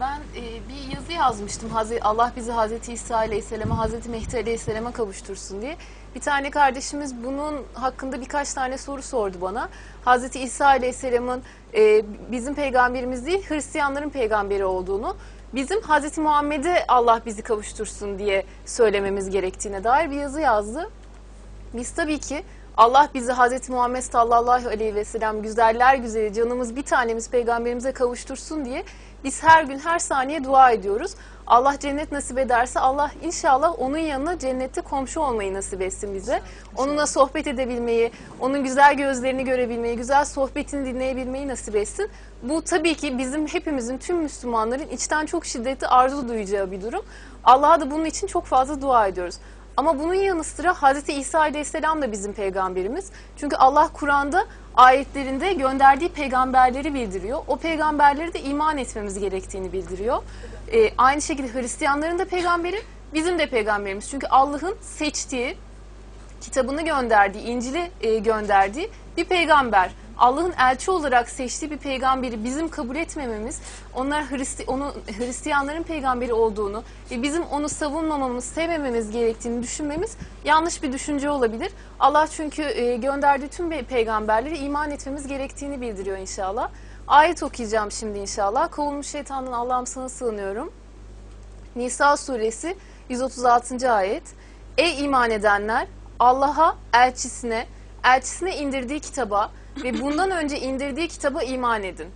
Ben e, bir yazı yazmıştım. Allah bizi Hazreti İsa Aleyhisselam'a, Hazreti Mehdi Aleyhisselam'a kavuştursun diye. Bir tane kardeşimiz bunun hakkında birkaç tane soru sordu bana. Hazreti İsa Aleyhisselam'ın e, bizim peygamberimiz değil, Hristiyanların peygamberi olduğunu, bizim Hazreti Muhammed'e Allah bizi kavuştursun diye söylememiz gerektiğine dair bir yazı yazdı. Biz tabii ki Allah bizi Hazreti Muhammed sallallahu aleyhi ve sellem güzeller güzeli canımız bir tanemiz peygamberimize kavuştursun diye biz her gün her saniye dua ediyoruz. Allah cennet nasip ederse Allah inşallah onun yanına cennette komşu olmayı nasip etsin bize. Onunla sohbet edebilmeyi, onun güzel gözlerini görebilmeyi, güzel sohbetini dinleyebilmeyi nasip etsin. Bu tabii ki bizim hepimizin tüm Müslümanların içten çok şiddetli arzu duyacağı bir durum. Allah'a da bunun için çok fazla dua ediyoruz. Ama bunun yanı sıra Hz. İsa Aleyhisselam da bizim peygamberimiz. Çünkü Allah Kur'an'da ayetlerinde gönderdiği peygamberleri bildiriyor. O peygamberleri de iman etmemiz gerektiğini bildiriyor. Ee, aynı şekilde Hristiyanların da peygamberi, bizim de peygamberimiz. Çünkü Allah'ın seçtiği, kitabını gönderdiği, İncil'i e, gönderdiği bir peygamber. Allah'ın elçi olarak seçtiği bir peygamberi bizim kabul etmememiz, onlar Hristi, onu, Hristiyanların peygamberi olduğunu ve bizim onu savunmamamız, sevmememiz gerektiğini düşünmemiz yanlış bir düşünce olabilir. Allah çünkü e, gönderdiği tüm pe- peygamberlere iman etmemiz gerektiğini bildiriyor inşallah. Ayet okuyacağım şimdi inşallah. Kovulmuş şeytandan Allah'ım sana sığınıyorum. Nisa suresi 136. ayet. Ey iman edenler Allah'a, elçisine, elçisine indirdiği kitaba ve bundan önce indirdiği kitaba iman edin.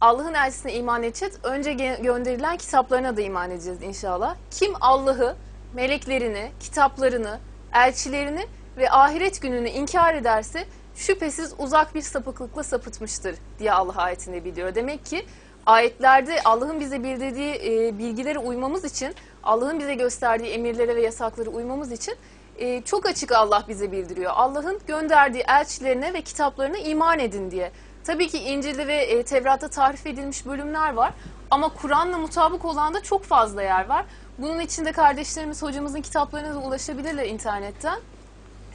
Allah'ın elçisine iman edeceğiz. Önce gönderilen kitaplarına da iman edeceğiz inşallah. Kim Allah'ı, meleklerini, kitaplarını, elçilerini ve ahiret gününü inkar ederse şüphesiz uzak bir sapıklıkla sapıtmıştır diye Allah ayetinde biliyor. Demek ki ayetlerde Allah'ın bize bildirdiği e, bilgilere uymamız için, Allah'ın bize gösterdiği emirlere ve yasaklara uymamız için e, çok açık Allah bize bildiriyor. Allah'ın gönderdiği elçilerine ve kitaplarına iman edin diye. Tabii ki İncil'de ve e, Tevrat'ta tarif edilmiş bölümler var ama Kur'an'la mutabık olan da çok fazla yer var. Bunun içinde kardeşlerimiz hocamızın kitaplarına da ulaşabilirler internetten.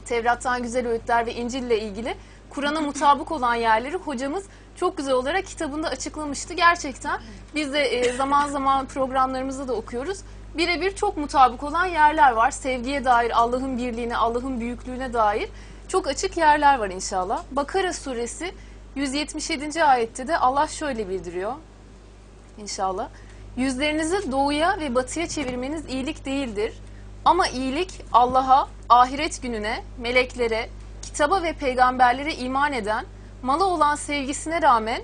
Tevrat'tan güzel öğütler ve İncil'le ilgili Kur'an'a mutabık olan yerleri hocamız çok güzel olarak kitabında açıklamıştı. Gerçekten biz de e, zaman zaman programlarımızda da okuyoruz. Birebir çok mutabık olan yerler var. Sevgiye dair, Allah'ın birliğine, Allah'ın büyüklüğüne dair çok açık yerler var inşallah. Bakara suresi 177. ayette de Allah şöyle bildiriyor inşallah. Yüzlerinizi doğuya ve batıya çevirmeniz iyilik değildir. Ama iyilik Allah'a, ahiret gününe, meleklere, kitaba ve peygamberlere iman eden, mala olan sevgisine rağmen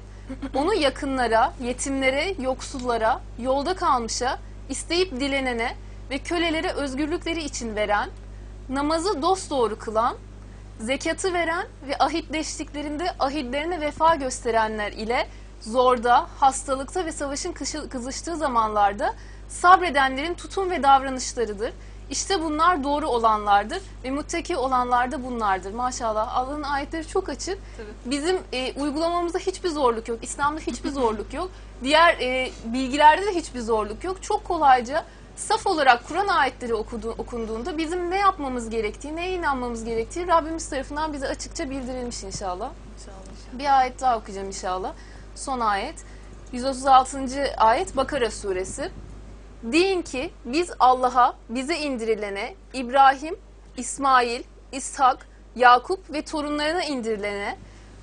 onu yakınlara, yetimlere, yoksullara, yolda kalmışa, isteyip dilenene ve kölelere özgürlükleri için veren, namazı dosdoğru kılan, zekatı veren ve ahitleştiklerinde ahitlerine vefa gösterenler ile zorda, hastalıkta ve savaşın kızıştığı zamanlarda sabredenlerin tutum ve davranışlarıdır. İşte bunlar doğru olanlardır ve muttaki olanlar da bunlardır. Maşallah Allah'ın ayetleri çok açık. Bizim e, uygulamamızda hiçbir zorluk yok. İslam'da hiçbir zorluk yok. Diğer e, bilgilerde de hiçbir zorluk yok. Çok kolayca saf olarak Kur'an ayetleri okudu, okunduğunda bizim ne yapmamız gerektiği, neye inanmamız gerektiği Rabbimiz tarafından bize açıkça bildirilmiş inşallah. Bir ayet daha okuyacağım inşallah. Son ayet. 136. ayet Bakara suresi. Deyin ki biz Allah'a, bize indirilene, İbrahim, İsmail, İshak, Yakup ve torunlarına indirilene,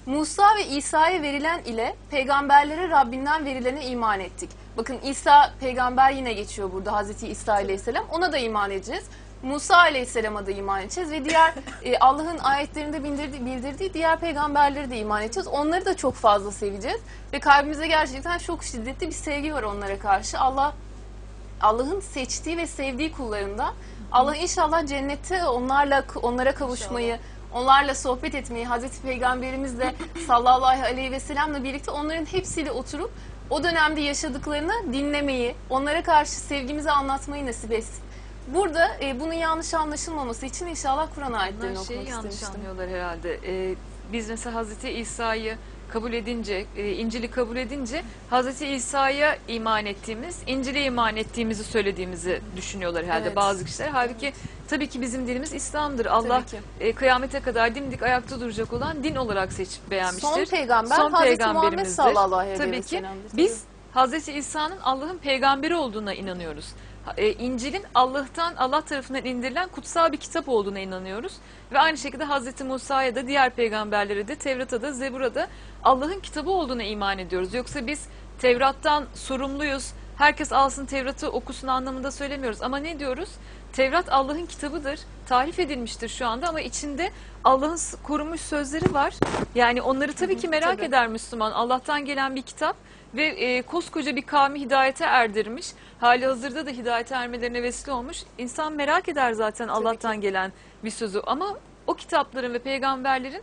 Musa ve İsa'ya verilen ile peygamberlere Rabbinden verilene iman ettik. Bakın İsa peygamber yine geçiyor burada Hazreti İsa aleyhisselam. Ona da iman edeceğiz. Musa aleyhisselama da iman edeceğiz ve diğer e, Allah'ın ayetlerinde bildirdiği, bildirdiği diğer peygamberleri de iman edeceğiz. Onları da çok fazla seveceğiz ve kalbimize gerçekten çok şiddetli bir sevgi var onlara karşı. Allah Allah'ın seçtiği ve sevdiği kullarında Allah inşallah cennette onlarla onlara kavuşmayı, onlarla sohbet etmeyi, Hazreti Peygamberimizle sallallahu aleyhi ve sellemle birlikte onların hepsiyle oturup o dönemde yaşadıklarını dinlemeyi, onlara karşı sevgimizi anlatmayı nasip etsin. Burada e, bunun yanlış anlaşılmaması için inşallah Kur'an ayetlerini okumak yanlış istemiştim. anlıyorlar herhalde. Ee, biz mesela Hazreti İsa'yı kabul edince, e, İncil'i kabul edince Hazreti İsa'ya iman ettiğimiz, İncil'e iman ettiğimizi söylediğimizi düşünüyorlar herhalde Evet. bazı kişiler. Halbuki tabii ki bizim dinimiz İslam'dır. Allah ki. e, kıyamete kadar dimdik ayakta duracak olan din olarak seçip beğenmiştir. Son peygamber Son Hazreti Muhammed sallallahu aleyhi Tabii ve ki sellem'dir. biz Hazreti İsa'nın Allah'ın peygamberi olduğuna inanıyoruz. E, İncil'in Allah'tan Allah tarafından indirilen kutsal bir kitap olduğuna inanıyoruz. Ve aynı şekilde Hazreti Musa'ya da diğer peygamberlere de Tevrat'a da Zebur'a da Allah'ın kitabı olduğuna iman ediyoruz. Yoksa biz Tevrat'tan sorumluyuz. Herkes alsın Tevrat'ı okusun anlamında söylemiyoruz. Ama ne diyoruz? Tevrat Allah'ın kitabıdır. Tarif edilmiştir şu anda ama içinde Allah'ın korunmuş sözleri var. Yani onları tabii ki merak tabii. eder Müslüman. Allah'tan gelen bir kitap ve e, koskoca bir kavmi hidayete erdirmiş. Hali hazırda da hidayete ermelerine vesile olmuş. İnsan merak eder zaten Allah'tan gelen bir sözü. Ama o kitapların ve peygamberlerin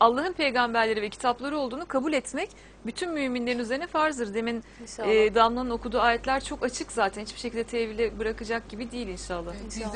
Allah'ın peygamberleri ve kitapları olduğunu kabul etmek bütün müminlerin üzerine farzdır. Demin İnşallah. e, Damla'nın okuduğu ayetler çok açık zaten. Hiçbir şekilde tevhile bırakacak gibi değil inşallah. Bizden